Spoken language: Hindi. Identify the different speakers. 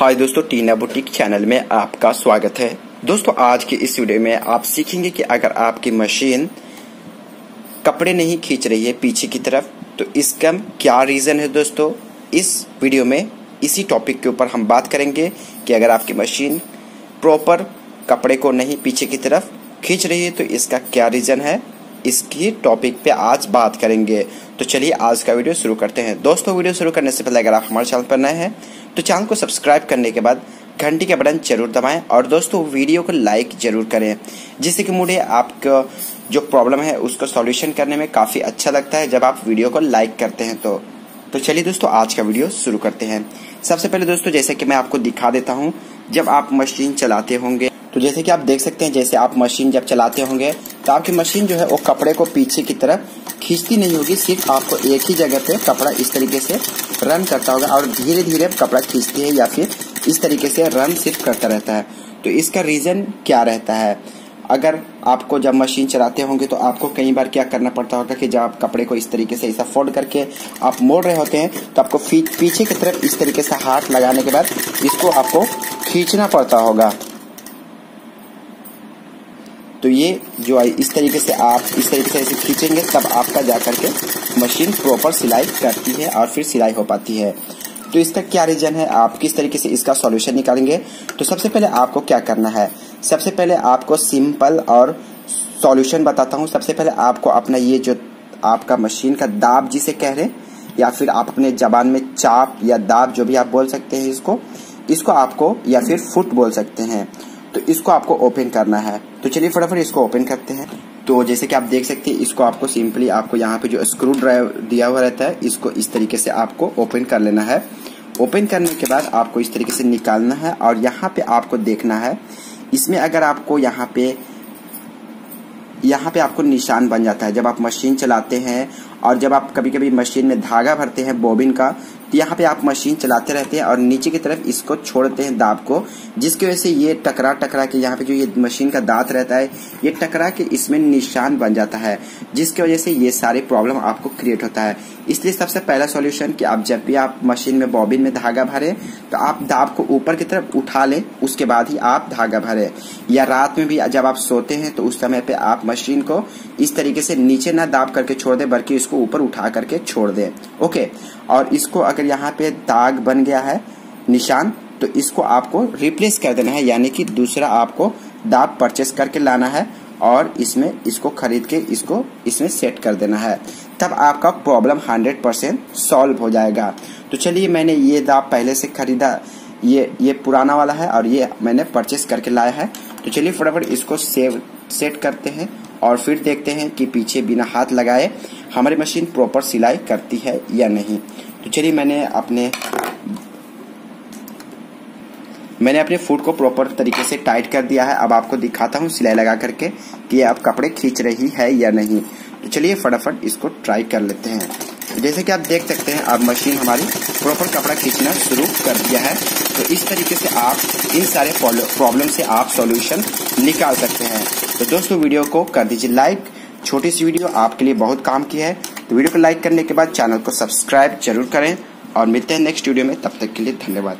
Speaker 1: हाय दोस्तों, टीना बुटीक चैनल में आपका स्वागत है। दोस्तों, आज की इस वीडियो में आप सीखेंगे कि अगर आपकी मशीन कपड़े नहीं खींच रही है पीछे की तरफ़ तो इसका क्या रीज़न है दोस्तों? इस वीडियो में इसी टॉपिक के ऊपर हम बात करेंगे कि अगर आपकी मशीन प्रॉपर कपड़े को नहीं पीछे की तरफ़ खींच रही है तो इसका क्या रीज़न है? इसकी टॉपिक पे आज बात करेंगे। तो चलिए आज का वीडियो शुरू करते हैं। दोस्तों, वीडियो शुरू करने से पहले अगर आप हमारे चैनल पर नए हैं तो चैनल को सब्सक्राइब करने के बाद घंटी का बटन ज़रूर दबाएँ और दोस्तों, वीडियो को लाइक ज़रूर करें, जिससे कि मुझे आपका जो प्रॉब्लम है, उसको सॉल्यूशन करने में काफ़ी अच्छा लगता है जब आप वीडियो को लाइक करते हैं तो। तो चलिए दोस्तों, आज का वीडियो शुरू करते हैं। सबसे पहले दोस्तों, जैसे कि मैं आपको दिखा देता हूँ, जब आप मशीन चलाते होंगे तो जैसे कि आप देख सकते हैं, जैसे आप मशीन जब चलाते होंगे तो आपकी मशीन जो है, वो कपड़े को पीछे की तरफ़ खींचती नहीं होगी, सिर्फ़ आपको एक ही जगह पे कपड़ा इस तरीके से रन करता होगा और धीरे धीरे कपड़ा खींचती है या फिर इस तरीके से रन सिर्फ़ करता रहता है। तो इसका रीज़न क्या रहता है? अगर आपको जब मशीन चलाते होंगे तो आपको कई बार क्या करना पड़ता होगा कि जब आप कपड़े को इस तरीके से ऐसा फोल्ड करके आप मोड़ रहे होते हैं तो आपको पीछे की तरफ़ इस तरीके से हाथ लगाने के बाद इसको आपको खींचना पड़ता होगा। तो ये जो इस तरीके से आप, इस तरीके से ऐसे खींचेंगे, तब आपका जा करके मशीन प्रॉपर सिलाई करती है और फिर सिलाई हो पाती है। तो इसका क्या रीजन है? आप किस तरीके से इसका सॉल्यूशन निकालेंगे? तो सबसे पहले आपको क्या करना है? सबसे पहले आपको सिंपल और सॉल्यूशन बताता हूँ। सबसे पहले आपको अपना ये जो आपका मशीन का दाब जिसे कह रहे या फिर आप अपने जबान में चाप या दाब जो भी आप बोल सकते हैं इसको इसको आपको या फिर फुट बोल सकते हैं। तो इसको आपको ओपन करना है। तो चलिए फटाफट इसको ओपन करते हैं। तो जैसे कि आप देख सकते हैं, इसको आपको सिंपली आपको यहाँ पे जो स्क्रू ड्राइव दिया हुआ रहता है, इसको इस तरीके से आपको ओपन कर लेना है। ओपन करने के बाद आपको इस तरीके से निकालना है और यहाँ पे आपको देखना है। इसमें अगर आपको यहाँ पे यहाँ पे आपको निशान बन जाता है, जब आप मशीन चलाते हैं और जब आप कभी कभी मशीन में धागा भरते हैं बोबिन का तो यहाँ पे आप मशीन चलाते रहते हैं और नीचे की तरफ़ इसको छोड़ते हैं दाब को, जिसकी वजह से ये टकरा टकरा के यहाँ पे जो ये मशीन का दांत रहता है, ये टकरा के इसमें निशान बन जाता है, जिसकी वजह से ये सारी प्रॉब्लम आपको क्रिएट होता है। इसलिए सबसे पहला सॉल्यूशन कि आप जब भी आप मशीन में बॉबिन में धागा भरे तो आप दाब को ऊपर की तरफ़ उठा लें, उसके बाद ही आप धागा भरे। या रात में भी जब आप सोते हैं तो उस समय पे आप मशीन को इस तरीके से नीचे ना दाब करके छोड़ दें, बल्कि इसको ऊपर उठा करके छोड़ दें। ओके और इसको अगर यहाँ पे दाग बन गया है, निशान तो इसको आपको रिप्लेस कर देना है, यानी कि दूसरा आपको दाब परचेस करके लाना है और इसमें इसको खरीद के इसको इसमें सेट कर देना है। तब आपका प्रॉब्लम 100 परसेंट सॉल्व हो जाएगा। तो चलिए, मैंने ये दाब पहले से खरीदा, ये ये पुराना वाला है और ये मैंने परचेस करके लाया है। तो चलिए, फटाफट इसको सेव सेट करते हैं और फिर देखते हैं कि पीछे बिना हाथ लगाए हमारी मशीन प्रॉपर सिलाई करती है या नहीं। तो चलिए मैंने अपने मैंने अपने फुट को प्रॉपर तरीके से टाइट कर दिया है। अब आपको दिखाता हूँ सिलाई लगा करके कि आप कपड़े खींच रही है या नहीं। तो चलिए फटाफट इसको ट्राई कर लेते हैं। जैसे कि आप देख सकते हैं, अब मशीन हमारी प्रॉपर कपड़ा खींचना शुरू कर दिया है। तो इस तरीके से आप, इन सारे प्रॉब्लम से आप सॉल्यूशन निकाल सकते हैं। तो दोस्तों, वीडियो को कर दीजिए लाइक छोटी सी वीडियो आपके लिए बहुत काम की है। तो वीडियो को लाइक करने के बाद चैनल को सब्सक्राइब ज़रूर करें और मिलते हैं नेक्स्ट वीडियो में, तब तक के लिए धन्यवाद।